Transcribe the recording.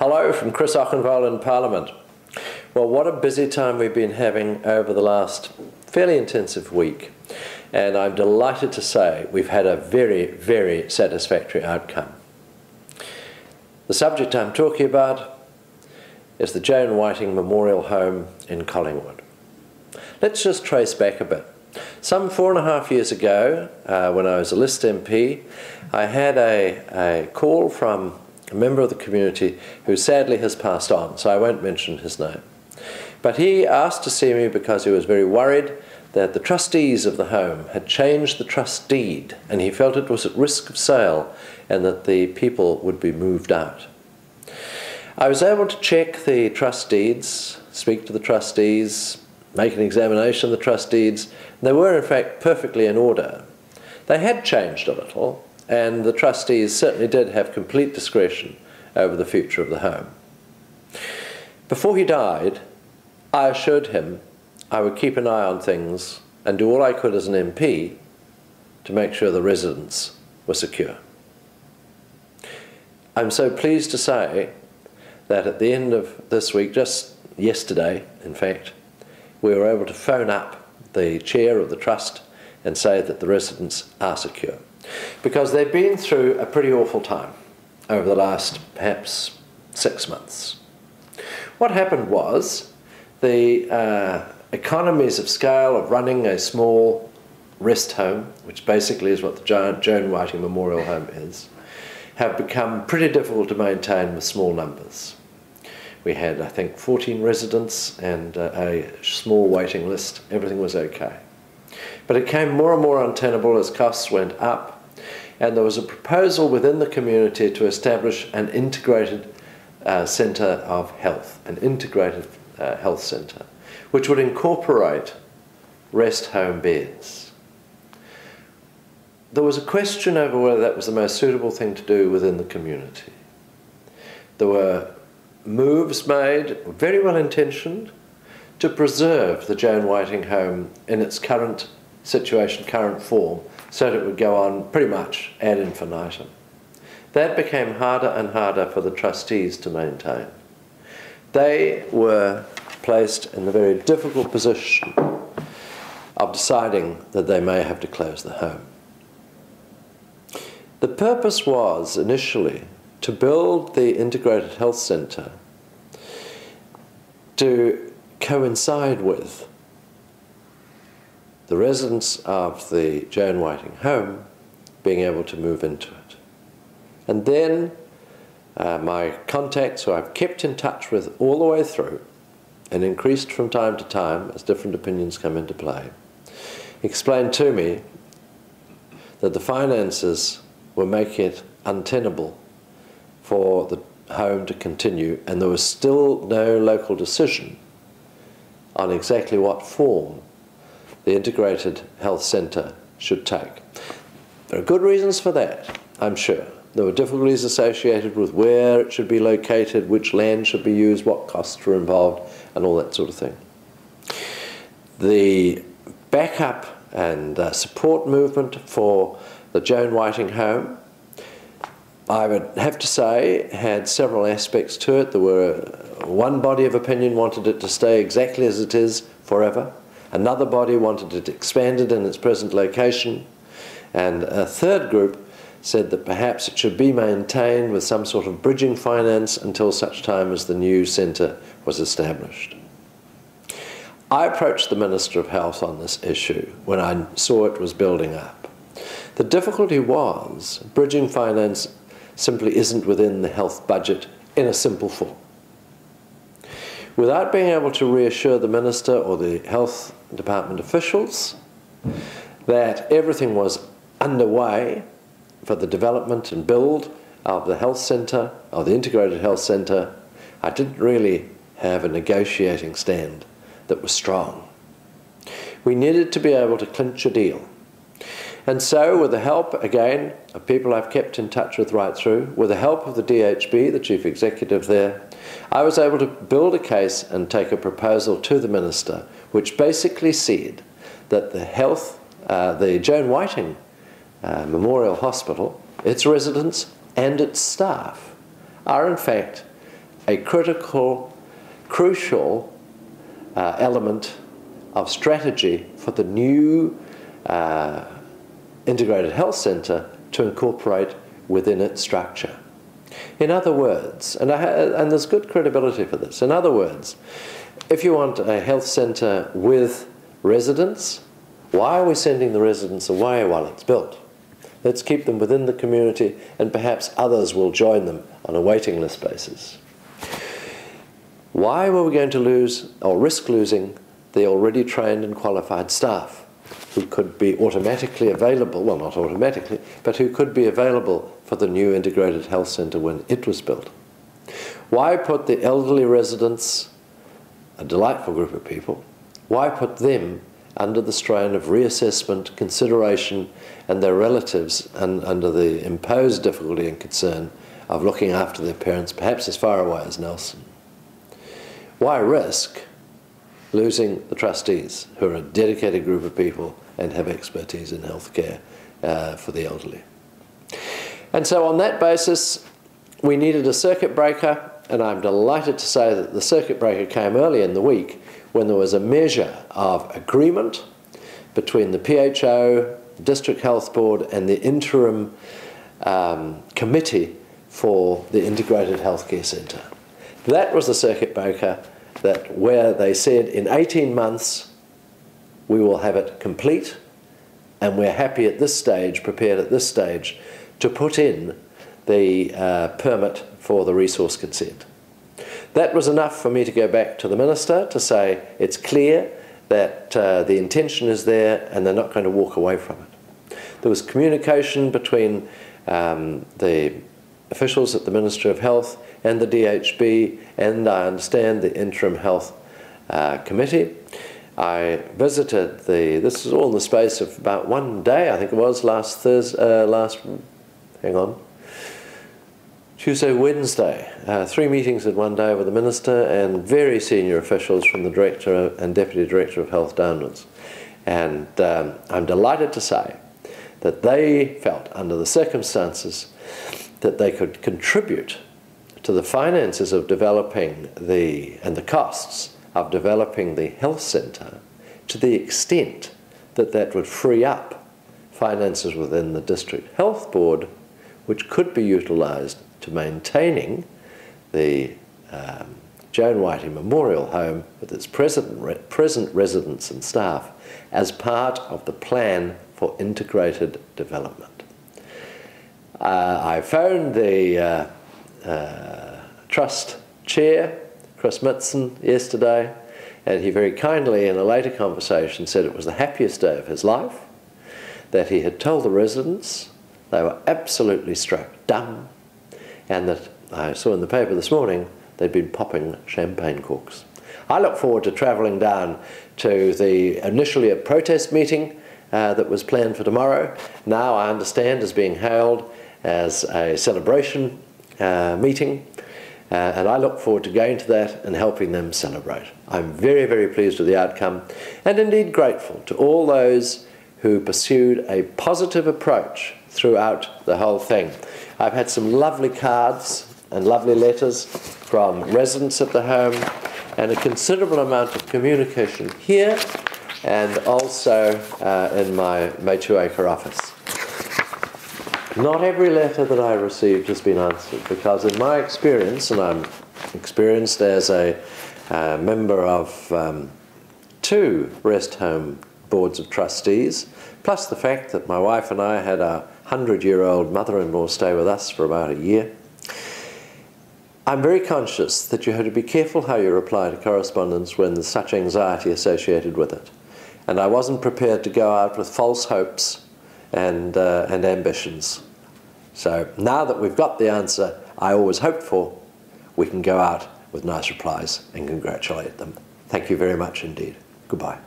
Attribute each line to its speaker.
Speaker 1: Hello from Chris Auchinvole in Parliament. Well, what a busy time we've been having over the last fairly intensive week. And I'm delighted to say we've had a very, very satisfactory outcome. The subject I'm talking about is the Joan Whiting Memorial Home in Collingwood. Let's just trace back a bit. Some four and a half years ago, uh, when I was a List MP, I had a, a call from a member of the community who sadly has passed on, so I won't mention his name. But he asked to see me because he was very worried that the trustees of the home had changed the trust deed and he felt it was at risk of sale and that the people would be moved out. I was able to check the trust deeds, speak to the trustees, make an examination of the trust deeds. They were in fact perfectly in order. They had changed a little, and the trustees certainly did have complete discretion over the future of the home. Before he died, I assured him I would keep an eye on things and do all I could as an MP to make sure the residents were secure. I'm so pleased to say that at the end of this week, just yesterday in fact, we were able to phone up the chair of the trust and say that the residents are secure because they've been through a pretty awful time over the last perhaps six months. What happened was the uh, economies of scale of running a small rest home, which basically is what the Joan Whiting Memorial Home is, have become pretty difficult to maintain with small numbers. We had, I think, 14 residents and uh, a small waiting list. Everything was okay. But it came more and more untenable as costs went up and there was a proposal within the community to establish an integrated uh, centre of health, an integrated uh, health centre, which would incorporate rest home beds. There was a question over whether that was the most suitable thing to do within the community. There were moves made, very well intentioned, to preserve the Joan Whiting home in its current situation, current form, so that it would go on pretty much ad infinitum. That became harder and harder for the trustees to maintain. They were placed in the very difficult position of deciding that they may have to close the home. The purpose was initially to build the integrated health centre to coincide with the residents of the Joan Whiting home being able to move into it. And then uh, my contacts, who I've kept in touch with all the way through, and increased from time to time as different opinions come into play, explained to me that the finances were making it untenable for the home to continue, and there was still no local decision on exactly what form the integrated health centre should take. There are good reasons for that, I'm sure. There were difficulties associated with where it should be located, which land should be used, what costs were involved, and all that sort of thing. The backup and uh, support movement for the Joan Whiting home, I would have to say, had several aspects to it. There were one body of opinion wanted it to stay exactly as it is forever. Another body wanted it expanded in its present location. And a third group said that perhaps it should be maintained with some sort of bridging finance until such time as the new centre was established. I approached the Minister of Health on this issue when I saw it was building up. The difficulty was bridging finance simply isn't within the health budget in a simple form. Without being able to reassure the Minister or the Health Department officials that everything was underway for the development and build of the health centre, of the integrated health centre, I didn't really have a negotiating stand that was strong. We needed to be able to clinch a deal. And so, with the help, again, of people I've kept in touch with right through, with the help of the DHB, the chief executive there, I was able to build a case and take a proposal to the minister which basically said that the health, uh, the Joan Whiting uh, Memorial Hospital, its residents and its staff are in fact a critical, crucial uh, element of strategy for the new uh, integrated health centre to incorporate within its structure. In other words, and, and there's good credibility for this, in other words, if you want a health centre with residents, why are we sending the residents away while it's built? Let's keep them within the community and perhaps others will join them on a waiting list basis. Why were we going to lose or risk losing the already trained and qualified staff who could be automatically available, well, not automatically, but who could be available for the new integrated health centre when it was built? Why put the elderly residents, a delightful group of people, why put them under the strain of reassessment, consideration, and their relatives and under the imposed difficulty and concern of looking after their parents, perhaps as far away as Nelson. Why risk losing the trustees, who are a dedicated group of people and have expertise in healthcare uh, for the elderly? And so, on that basis, we needed a circuit breaker, and I'm delighted to say that the circuit breaker came early in the week when there was a measure of agreement between the PHO, District Health Board, and the interim um, committee for the Integrated Healthcare Centre. That was the circuit breaker that where they said in 18 months we will have it complete and we're happy at this stage, prepared at this stage, to put in the uh, permit for the resource consent. That was enough for me to go back to the minister to say it's clear that uh, the intention is there and they're not going to walk away from it. There was communication between um, the officials at the Ministry of Health and the DHB and I understand the Interim Health uh, Committee. I visited the, this is all in the space of about one day, I think it was, last Thursday, uh, last, hang on, Tuesday, Wednesday, uh, three meetings in one day with the Minister and very senior officials from the Director and Deputy Director of Health downwards. And um, I'm delighted to say that they felt, under the circumstances, that they could contribute to the finances of developing the, and the costs of developing the health centre to the extent that that would free up finances within the District Health Board, which could be utilised to maintaining the um, Joan Whiting Memorial Home with its present, re present residents and staff as part of the plan for integrated development. Uh, I phoned the uh, uh, Trust Chair, Chris Mitson, yesterday, and he very kindly, in a later conversation, said it was the happiest day of his life, that he had told the residents they were absolutely struck dumb and that I saw in the paper this morning they'd been popping champagne corks. I look forward to travelling down to the initially a protest meeting uh, that was planned for tomorrow. Now I understand is being held as a celebration uh, meeting. Uh, and I look forward to going to that and helping them celebrate. I'm very, very pleased with the outcome and indeed grateful to all those who pursued a positive approach throughout the whole thing. I've had some lovely cards and lovely letters from residents at the home and a considerable amount of communication here and also uh, in my Motueka office. Not every letter that I received has been answered because in my experience, and I'm experienced as a uh, member of um, two rest home boards of trustees, plus the fact that my wife and I had a 100 year old mother in law stay with us for about a year. I'm very conscious that you have to be careful how you reply to correspondence when there's such anxiety associated with it. And I wasn't prepared to go out with false hopes and, uh, and ambitions. So now that we've got the answer I always hoped for, we can go out with nice replies and congratulate them. Thank you very much indeed. Goodbye.